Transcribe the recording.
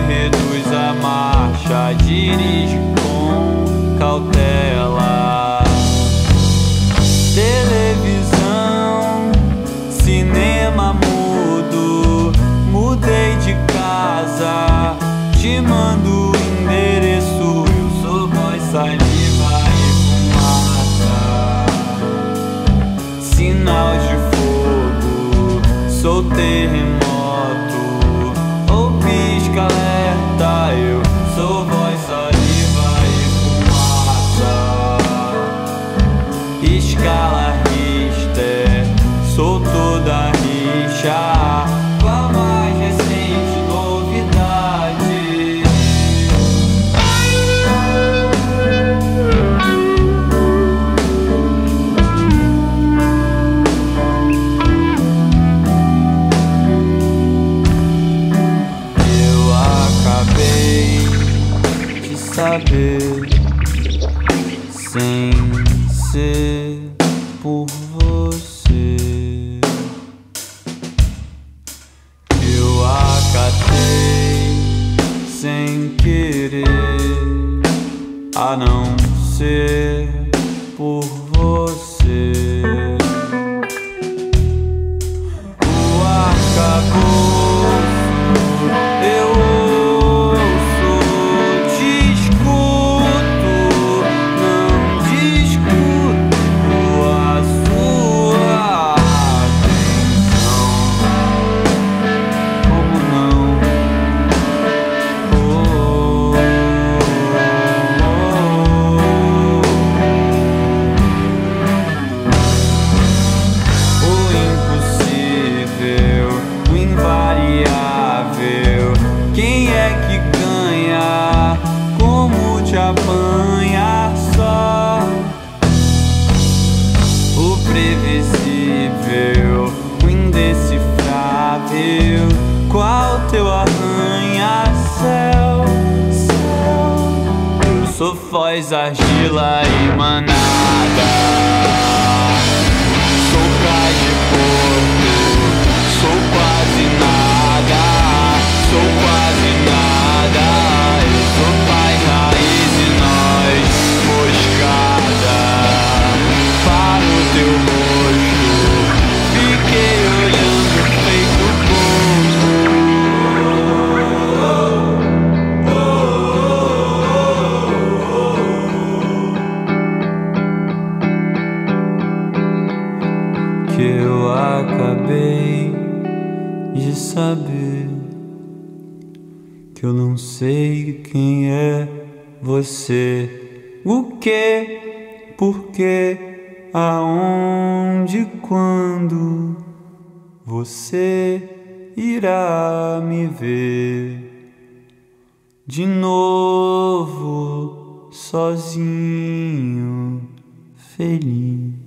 reduz a marcha, dirige com cautela. Televisão, cinema mudo, mudei de casa, te mando o endereço. Eu sou voz saliva e fumaça, sinal de fogo, sou terremoto pisca alerta. Eu saber sem ser por você. Eu acatei sem querer, a não ser Como te apanha só? O previsível, o indecifrável. Qual teu arranha-céu? Céu. Eu sou foz, argila e que eu acabei de saber. Que eu não sei quem é você, o que, por que, aonde, quando? Você irá me ver de novo sozinho, feliz.